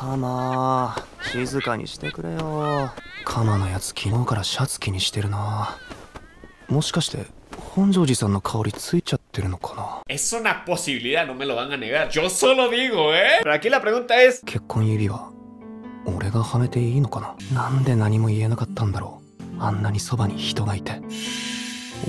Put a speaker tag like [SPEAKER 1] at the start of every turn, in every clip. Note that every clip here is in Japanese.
[SPEAKER 1] カマ静かにしてくれよカマのやつ昨日からシャツ気にしてるなもしかして本庄寺さんの香りついちゃってるのかな
[SPEAKER 2] Es una posibilidad, no me lo van a negar. Yo solo digo, ¿eh? Pero aquí la pregunta es...
[SPEAKER 1] 結婚指輪俺がはめていいのかななんで何も言えなかったんだろうあんなにそばに人がいて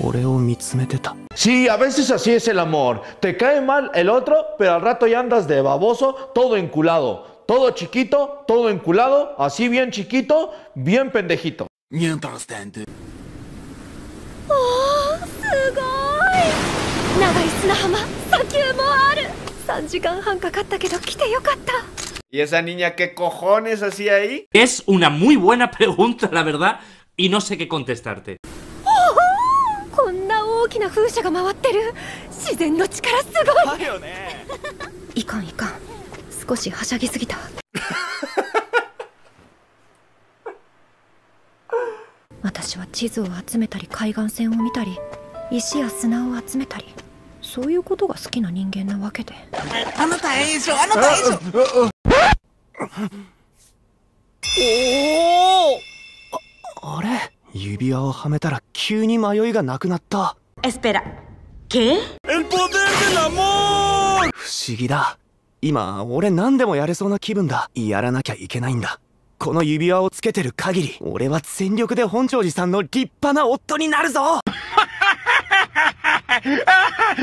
[SPEAKER 1] 俺を見つめてた
[SPEAKER 3] Sí, a veces así es el amor. Te cae mal el otro, pero al rato ya andas de baboso, todo enculado. Todo chiquito, todo enculado, así bien chiquito, bien pendejito.
[SPEAKER 4] おーすごい長い砂浜砂丘もある3時間半かかったけど来てよかった
[SPEAKER 2] ¿Y esa niña qué cojones hacía ahí?
[SPEAKER 5] Es una muy buena pregunta, la verdad, y no sé qué contestarte.
[SPEAKER 4] 少しはしゃぎすぎた。私は地図を集めたり海岸線を見たり石や砂を集めたりそういうことが好きな人間なわけで。
[SPEAKER 1] あれ？指輪をはめたら急に迷いがなくなった。
[SPEAKER 6] Espera, ¿qué?
[SPEAKER 1] 不思議だ今俺何でもやれそうな気分だやらなきゃいけないんだこの指輪をつけてる限り俺は全力で本庄寺さんの立派な夫になるぞ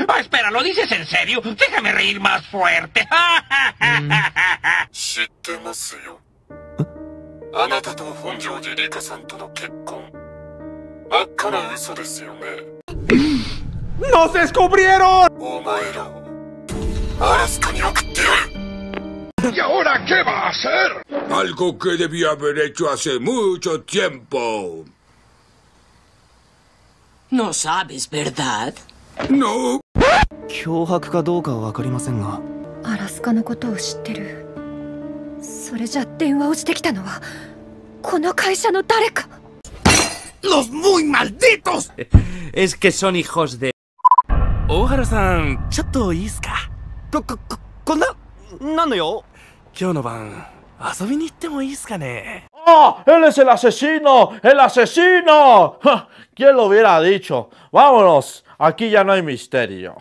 [SPEAKER 5] Ah, espera, ¿lo dices en serio? Déjame reír más fuerte.
[SPEAKER 7] 知ってますよあなたと本庄寺理香さんとの結婚真っ赤な嘘ですよね
[SPEAKER 3] ¡Nos descubrieron!
[SPEAKER 7] お前ら
[SPEAKER 8] ¿Y ahora qué va a hacer? Algo que debía haber hecho hace mucho tiempo.
[SPEAKER 6] No sabes, ¿verdad?
[SPEAKER 8] No.
[SPEAKER 1] 脅迫かどうかは分かりませんが
[SPEAKER 4] アラスカのことを知ってるそれじゃ電話をしてきたのはこの会社の誰か
[SPEAKER 8] ¡Los muy malditos!
[SPEAKER 5] Es que son hijos de...
[SPEAKER 9] 大原さんちょっといいっすか
[SPEAKER 1] ここここんななんのよ
[SPEAKER 9] 今日の晩遊びに行ってもいいっすかね
[SPEAKER 3] ¡Oh! ¡Él es el asesino! ¡El asesino! ¡Ja! ¿Quién lo hubiera dicho? ¡Vámonos! Aquí ya no hay misterio.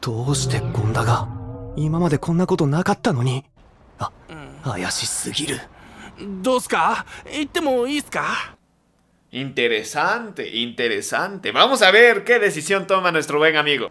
[SPEAKER 1] どうしてゴンダが今までこんなことなかったのにあ怪しすぎる
[SPEAKER 9] どうっすか行ってもいいっすか
[SPEAKER 2] Interesante, interesante. Vamos a ver qué decisión toma nuestro buen amigo.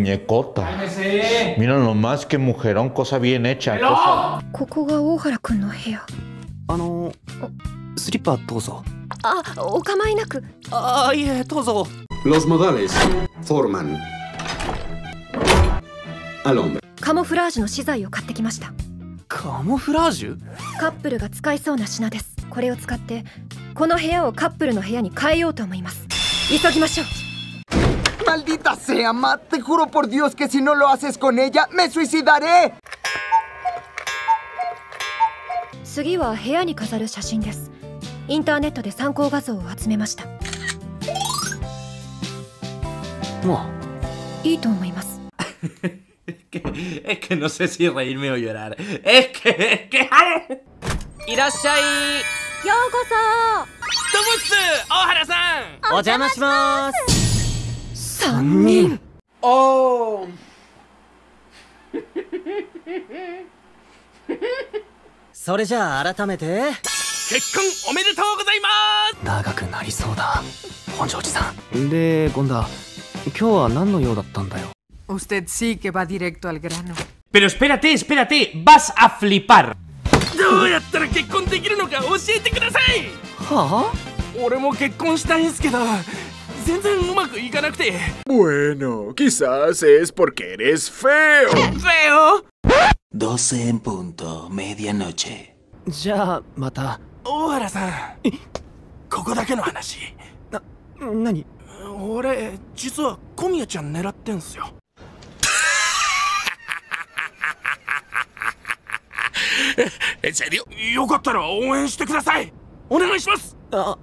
[SPEAKER 3] ムニェコタ。Mira nomás qué mujerón, cosa bien hecha. cosa-
[SPEAKER 4] ここが大原くんの部屋
[SPEAKER 1] あのスリッパどうぞ
[SPEAKER 4] あお構いなく
[SPEAKER 1] ああいえどうぞ
[SPEAKER 10] Los modales forman al hombre.
[SPEAKER 4] カモフラージュの資材を買ってきました
[SPEAKER 1] カモフラージュ
[SPEAKER 4] カップルが使いそうな品ですこれを使ってこの部屋をカップルの部屋に変えようと思います急ぎましょう
[SPEAKER 11] Maldita sea, Matt. Te juro por Dios que si no lo haces con ella, me suicidaré.
[SPEAKER 4] 次は部屋に飾る写真ですインターネットで参考画像を集めました
[SPEAKER 1] も
[SPEAKER 4] いいと思います
[SPEAKER 5] que- es que no sé si reírme o llorar. Es que... Es que...
[SPEAKER 1] いらっしゃい
[SPEAKER 4] ようこ
[SPEAKER 9] どうもっす大原さん
[SPEAKER 1] お邪魔します
[SPEAKER 4] そ3人
[SPEAKER 3] ¡Oh!
[SPEAKER 1] それじゃあ改めて。
[SPEAKER 9] 結婚おめでとうございます。
[SPEAKER 1] 長くなりそうだ。本庄寺さん。でゴンダ今日は何の用だったんだよ
[SPEAKER 12] ？Usted sí que va directo al grano.
[SPEAKER 5] Pero espérate, espérate, vas a flipar.
[SPEAKER 9] どうやったら結婚できるのか教えてください
[SPEAKER 1] は
[SPEAKER 9] 俺も結婚したいんすけど全然うまくいかなくて。
[SPEAKER 13] Bueno, quizás es porque eres feo.
[SPEAKER 9] ¡Feo!
[SPEAKER 14] 12 en punto, medianoche.
[SPEAKER 1] じゃあまた
[SPEAKER 9] 大原さんここだけの話
[SPEAKER 1] な何
[SPEAKER 9] 俺実は小宮ちゃん狙ってんすよ
[SPEAKER 13] ¿En serio?
[SPEAKER 9] よかったら応援してくださいお願いします
[SPEAKER 1] あ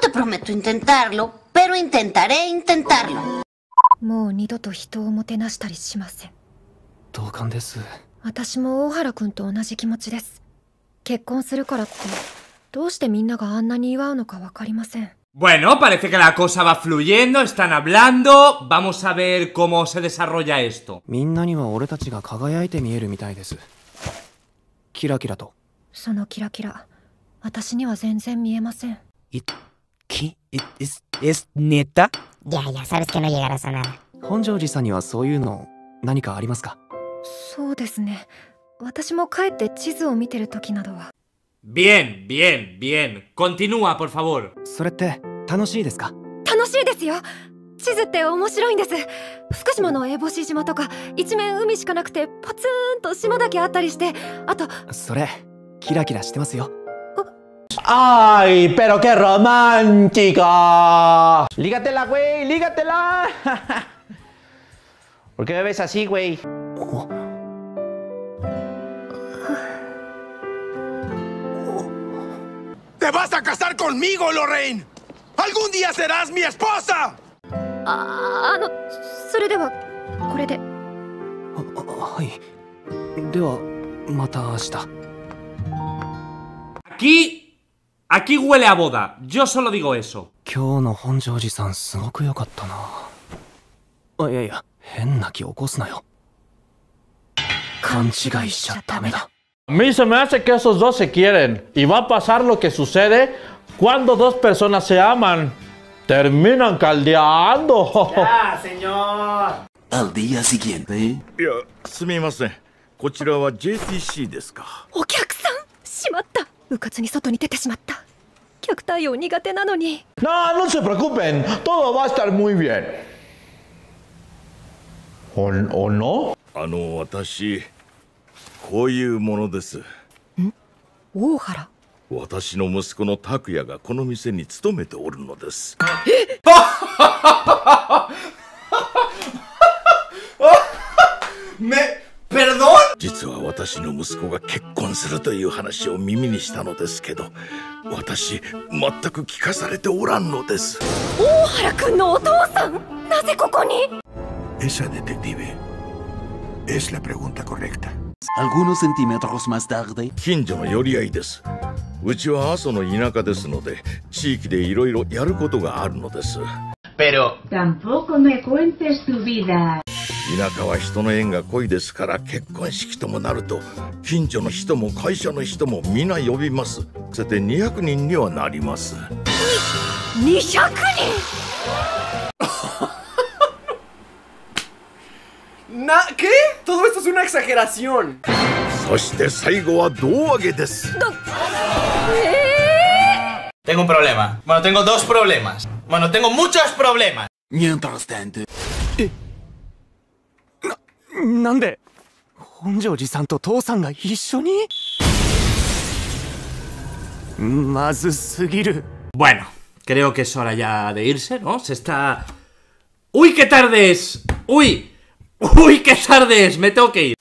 [SPEAKER 15] te prometo intentarlo, pero intentaré intentarlo.
[SPEAKER 4] もう二度と人をもてなしたりしません
[SPEAKER 1] 同感です
[SPEAKER 4] 私も大原君と同じ気持ちです結婚するからってどうしてみんながあんなに祝うのか分かりません
[SPEAKER 5] Bueno, parece que la cosa va fluyendo, están hablando. Vamos a ver cómo se desarrolla esto.
[SPEAKER 1] みんなには俺たちが輝いて見えるみたいですキラキラと
[SPEAKER 4] そのキラキラ私には全然見えません
[SPEAKER 16] ¿Qué? ¿Es, es neta?
[SPEAKER 17] Ya, ya sabes que no llegarás a nada.
[SPEAKER 1] 本庄寺さんにはそういうの何かありますか？
[SPEAKER 4] そうですね私も帰って地図を見てる時などは
[SPEAKER 5] Bien, bien, bien. Continúa, por favor.
[SPEAKER 1] それって楽しいですか？
[SPEAKER 4] 楽しいですよ地図って面白いんです福島の烏帽子島とか一面海しかなくてポツンと島だけあったりしてあと
[SPEAKER 1] それキラキラしてますよ
[SPEAKER 3] ¡Ay, pero qué romántica! ¡Lígatela, güey! ¡Lígatela! ¿Por qué me ves así, güey?
[SPEAKER 8] ¡Te vas a casar conmigo, Lorraine! ¡Algún día serás mi esposa!
[SPEAKER 4] ああのそれではこれで
[SPEAKER 1] はいではまた明日
[SPEAKER 5] Aquí. Aquí huele a boda. Yo solo digo eso.
[SPEAKER 1] 今日の本庄寺さんすごく良かったなあいやいや変な気起こすなよ勘違いしちゃダメだ
[SPEAKER 3] A mí se me hace que esos dos se quieren y va a pasar lo que sucede cuando dos personas se aman. Terminan caldeando.
[SPEAKER 5] señor.
[SPEAKER 14] Al día siguiente.
[SPEAKER 18] いやすみませんこちらは JTC ですか
[SPEAKER 4] お客さんしまったうかつに外に出てしまった客対応苦手なのに。
[SPEAKER 3] No, no se preocupen, todo va a estar muy bien. ¿O, o no?
[SPEAKER 18] あの私こういうものです。
[SPEAKER 4] 大原？
[SPEAKER 18] 私の息子の拓也がこの店に勤めておるのです。
[SPEAKER 5] め
[SPEAKER 18] 実は私の息子が結婚するという話を耳にしたのですけど私全く聞かされておらんのです
[SPEAKER 4] 大原君のお父さん？なぜここに
[SPEAKER 8] ？Esa detective es la pregunta correcta.
[SPEAKER 14] Algunos centímetros más tarde.
[SPEAKER 18] 近所の寄り合いですうちは阿蘇の田舎ですので地域でいろいろやることがあるのです
[SPEAKER 19] Pero... Tampoco me cuentes tu vida.
[SPEAKER 18] 田舎は人の縁が濃いですから結婚式ともなると近所の人も会社の人も皆呼びますそして200人にはなります
[SPEAKER 4] 200人
[SPEAKER 2] Na- ¿Qué? Todo esto es una exageración.
[SPEAKER 18] そして最後は胴上げです
[SPEAKER 5] Tengo un problema. Bueno, tengo dos problemas. Bueno, tengo muchos problemas.
[SPEAKER 14] Mientras tanto.
[SPEAKER 1] なんで本庄寺さんと父さんが一緒にまずすぎる
[SPEAKER 5] Bueno, creo que es hora ya de irse, ¿no? Se está... ¡Uy, qué tardes! ¡Uy! ¡Uy, qué tardes! Me tengo que ir.